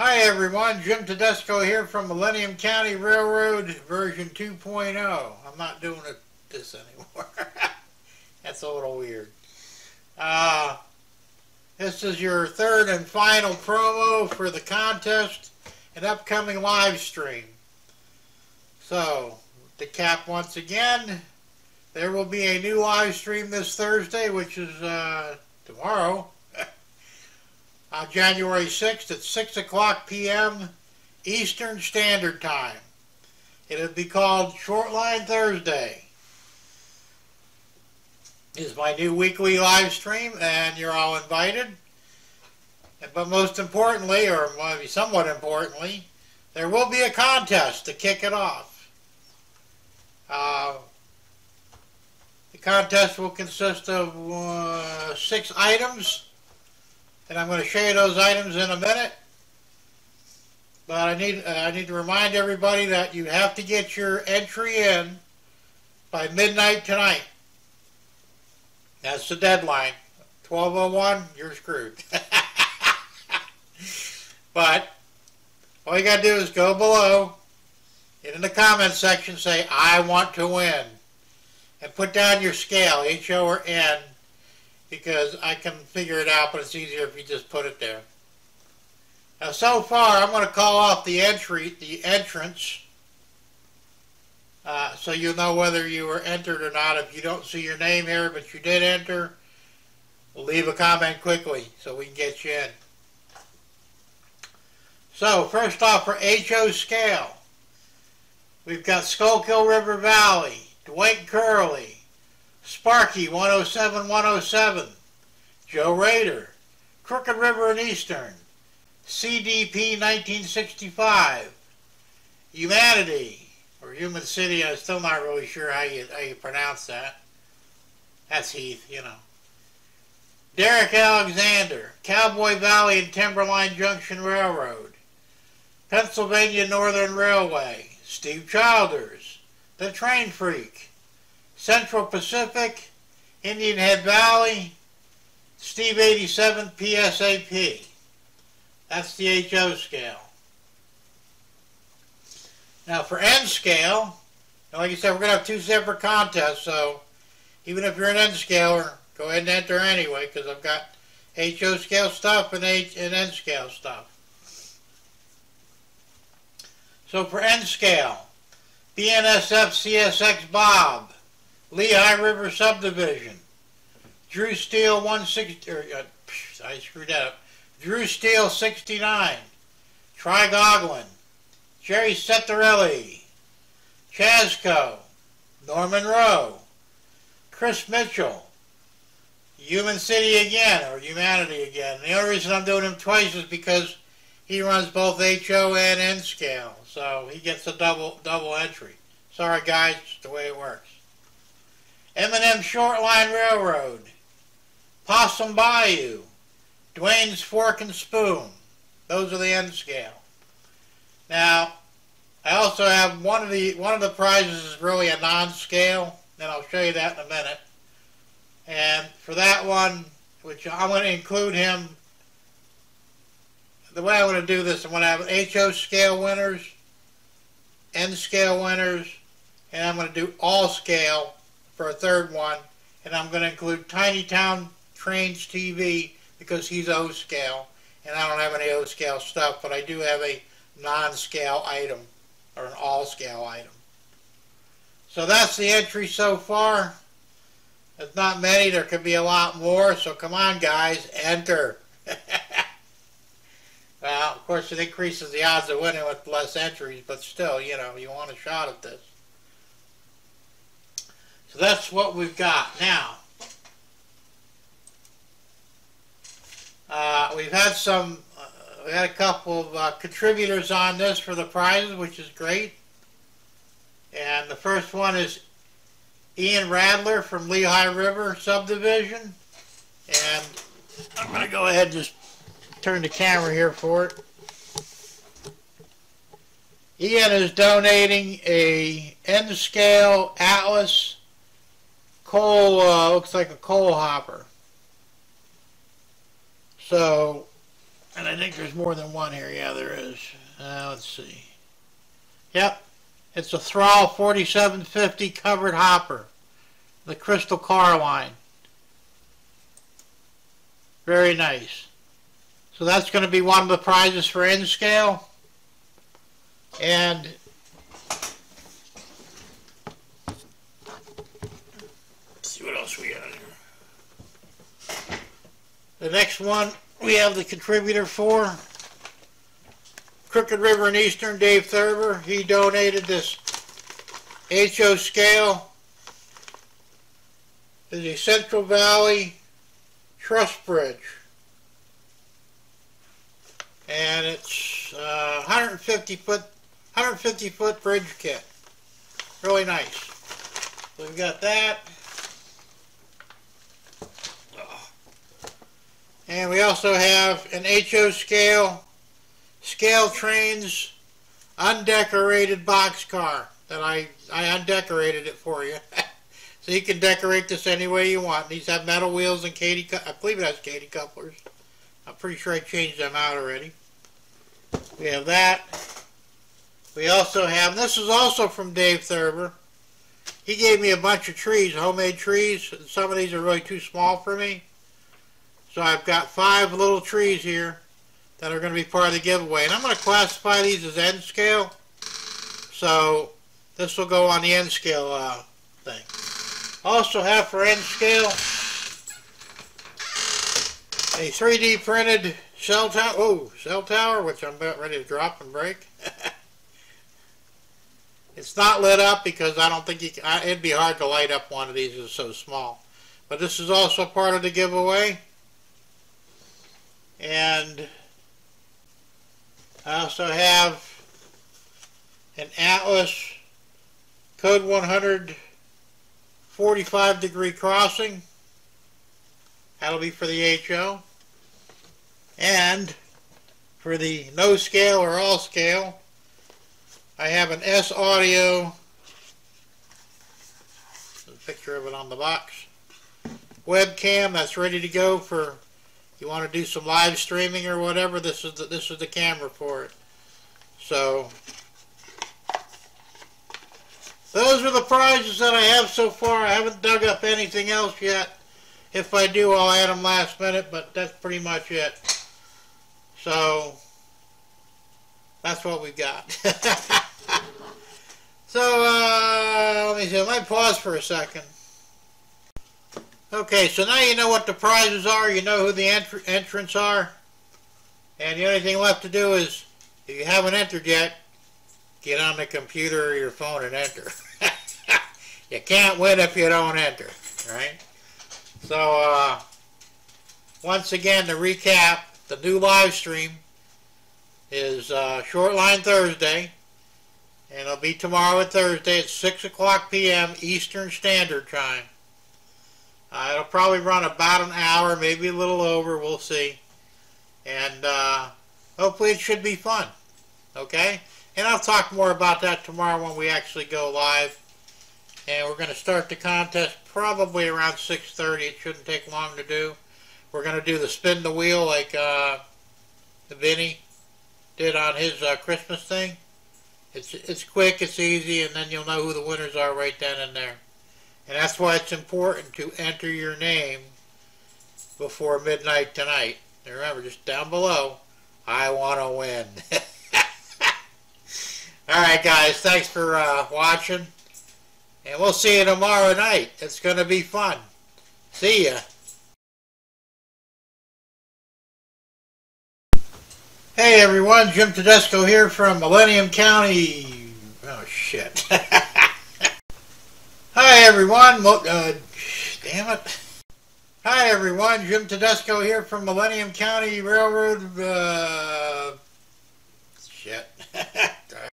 Hi everyone, Jim Tedesco here from Millennium County Railroad version 2.0. I'm not doing it this anymore. That's a little weird. Uh, this is your third and final promo for the contest and upcoming live stream. So, to cap once again, there will be a new live stream this Thursday, which is uh, tomorrow on January 6th at 6 o'clock p.m. Eastern Standard Time. It'll be called Shortline Thursday. Is my new weekly live stream, and you're all invited. But most importantly, or maybe somewhat importantly, there will be a contest to kick it off. Uh, the contest will consist of uh, six items and I'm going to show you those items in a minute. But I need uh, I need to remind everybody that you have to get your entry in by midnight tonight. That's the deadline. 1201, you're screwed. but all you got to do is go below and in the comment section say, I want to win. And put down your scale, H-O or N, because I can figure it out, but it's easier if you just put it there. Now, so far, I'm going to call off the entry, the entrance, uh, so you'll know whether you were entered or not. If you don't see your name here, but you did enter, leave a comment quickly so we can get you in. So, first off, for HO scale, we've got Schuylkill River Valley, Dwight Curley, Sparky 107 107, Joe Raider, Crooked River and Eastern, CDP 1965, Humanity, or Human City, I'm still not really sure how you, how you pronounce that. That's Heath, you know. Derek Alexander, Cowboy Valley and Timberline Junction Railroad, Pennsylvania Northern Railway, Steve Childers, The Train Freak, Central Pacific, Indian Head Valley, Steve 87 PSAP. That's the HO scale. Now for N scale, like I said, we're going to have two separate contests, so even if you're an N scaler, go ahead and enter anyway, because I've got HO scale stuff and, H and N scale stuff. So for N scale, BNSF CSX Bob, Lehigh River Subdivision. Drew Steele 160, or, uh, I screwed that up. Drew Steele 69. Tri Goglin. Jerry Settarelli. Chasco. Norman Rowe. Chris Mitchell. Human City again, or Humanity again. The only reason I'm doing him twice is because he runs both HO and N scale, so he gets a double double entry. Sorry guys, it's the way it works. M&M Short Line Railroad, Possum Bayou, Dwayne's Fork and Spoon. Those are the N scale. Now, I also have one of the one of the prizes is really a non-scale, and I'll show you that in a minute. And for that one, which I'm going to include him, the way I'm going to do this, I'm going to have HO scale winners, N scale winners, and I'm going to do all scale for a third one, and I'm going to include Tiny Town Trains TV because he's O-scale, and I don't have any O-scale stuff, but I do have a non-scale item, or an all-scale item. So that's the entry so far. There's not many, there could be a lot more, so come on guys, enter. well, of course it increases the odds of winning with less entries, but still, you know, you want a shot at this. So that's what we've got. Now, uh, we've had some, uh, we had a couple of uh, contributors on this for the prizes, which is great. And the first one is Ian Radler from Lehigh River Subdivision. And I'm going to go ahead and just turn the camera here for it. Ian is donating a N-scale Atlas coal, uh, looks like a coal hopper. So, And I think there's more than one here. Yeah, there is. Uh, let's see. Yep. It's a Thrall 4750 covered hopper. The Crystal Car line. Very nice. So that's going to be one of the prizes for N-Scale. And see what else we got here. The next one we have the contributor for Crooked River and Eastern, Dave Thurber. He donated this HO scale. Is a Central Valley Truss Bridge. And it's uh, 150 foot 150 foot bridge kit. Really nice. So we've got that. And we also have an HO scale, scale trains, undecorated boxcar that I, I undecorated it for you. so you can decorate this any way you want. These have metal wheels and Kadee, I believe it has Kadee couplers. I'm pretty sure I changed them out already. We have that. We also have, this is also from Dave Thurber. He gave me a bunch of trees, homemade trees. Some of these are really too small for me. So I've got five little trees here that are going to be part of the giveaway. And I'm going to classify these as N scale. So this will go on the N scale uh, thing. Also have for N scale a 3D printed cell tower. Oh, cell tower, which I'm about ready to drop and break. it's not lit up because I don't think you can, it'd be hard to light up one of these. It's so small. But this is also part of the giveaway. And I also have an Atlas Code 100 45 degree crossing. That'll be for the HO. And for the no scale or all scale, I have an S Audio, picture of it on the box, webcam that's ready to go for you want to do some live streaming or whatever, this is the, this is the camera for it. So, those are the prizes that I have so far. I haven't dug up anything else yet. If I do, I'll add them last minute, but that's pretty much it. So, that's what we've got. so, uh, let me see. I pause for a second. Okay, so now you know what the prizes are, you know who the entr entrants are, and the only thing left to do is, if you haven't entered yet, get on the computer or your phone and enter. you can't win if you don't enter, right? So, uh, once again, to recap, the new live stream is uh, Shortline Thursday, and it'll be tomorrow at Thursday at 6 o'clock p.m. Eastern Standard Time. Uh, it'll probably run about an hour, maybe a little over, we'll see. And uh, hopefully it should be fun. Okay? And I'll talk more about that tomorrow when we actually go live. And we're going to start the contest probably around 6.30. It shouldn't take long to do. We're going to do the spin the wheel like uh, Vinny did on his uh, Christmas thing. It's, it's quick, it's easy, and then you'll know who the winners are right then and there. And that's why it's important to enter your name before midnight tonight. And remember, just down below, I want to win. Alright guys, thanks for uh, watching. And we'll see you tomorrow night. It's going to be fun. See ya. Hey everyone, Jim Tedesco here from Millennium County. Oh shit. Everyone, uh, damn it. Hi everyone, Jim Tedesco here from Millennium County Railroad, uh.